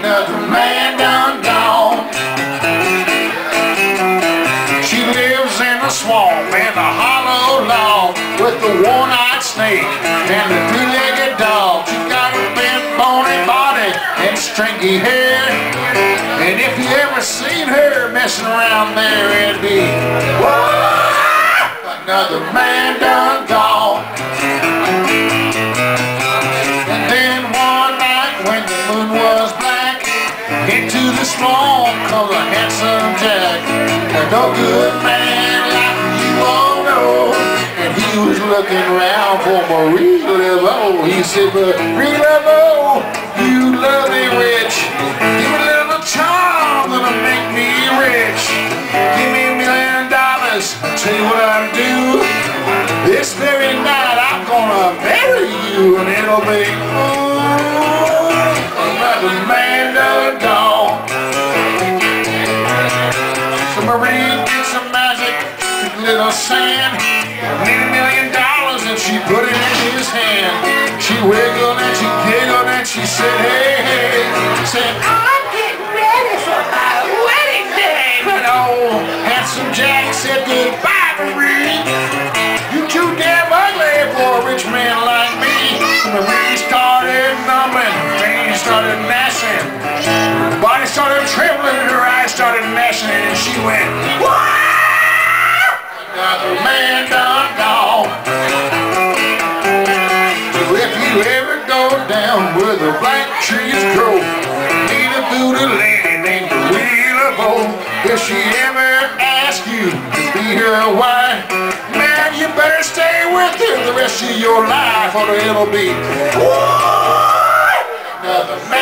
Another man done gone. She lives in the swamp in a hollow log with the one-eyed snake and the three-legged dog. She got a bent, bony body and stringy hair. And if you ever seen her messing around there, it'd be "Whoa, another man done into the swamp comes a handsome Jack. and no good man like you all know. And he was looking around for Marie Laveau. He said, but Marie Laveau, you lovely witch. Give me a little charm that'll make me rich. Give me a million dollars. Tell you what I'll do. This very night I'm gonna marry you and it'll be Marie did some magic, little sand, made a million dollars and she put it in his hand. She wiggled and she giggled and she said, hey, hey, she said, I'm getting ready for my wedding day. But old handsome Jack said goodbye, Marie. She went, Wah! Another man done gone. So if you ever go down where the black trees grow, meet a voodoo lady named Marie Laveau. If she ever asks you to be her wife, man, you better stay with her the rest of your life or it'll be, Whoa! another man.